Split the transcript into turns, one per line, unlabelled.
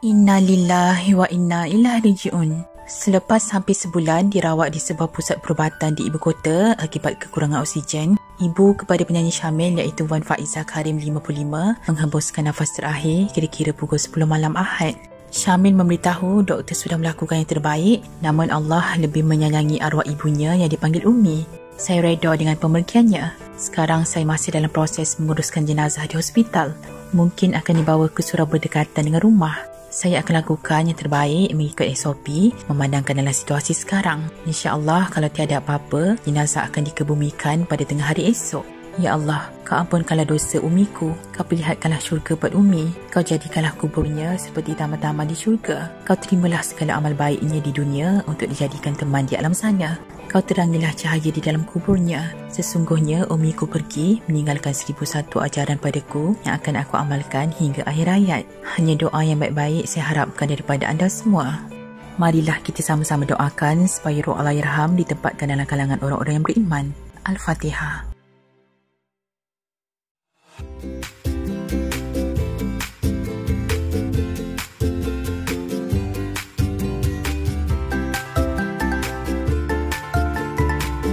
Inna lillahi wa inna ilaihi raji'un. Selepas hampir sebulan dirawat di sebuah pusat perubatan di ibu kota akibat kekurangan oksigen, ibu kepada penyanyi Syamil iaitu Wan Faizah Karim 55 menghembuskan nafas terakhir kira-kira pukul 10 malam Ahad. Syamil memberitahu doktor sudah melakukan yang terbaik namun Allah lebih menyayangi arwah ibunya yang dipanggil Umi. Saya reda dengan pemergiannya. Sekarang saya masih dalam proses menguruskan jenazah di hospital. Mungkin akan dibawa ke surau berdekatan dengan rumah. Saya akan lakukan yang terbaik mengikut SOP memandangkan dalam situasi sekarang. InsyaAllah kalau tiada apa-apa, jenazah akan dikebumikan pada tengah hari esok. Ya Allah, kau ampunkanlah dosa umiku. Kau perlihatkanlah syurga buat umi. Kau jadikanlah kuburnya seperti taman-taman di syurga. Kau terimalah segala amal baiknya di dunia untuk dijadikan teman di alam sana. Kau terangilah cahaya di dalam kuburnya. Sesungguhnya umiku pergi meninggalkan seribu satu ajaran padaku yang akan aku amalkan hingga akhir hayat. Hanya doa yang baik-baik saya harapkan daripada anda semua. Marilah kita sama-sama doakan supaya roh Allah Yarham ditempatkan dalam kalangan orang-orang yang beriman. Al-Fatihah.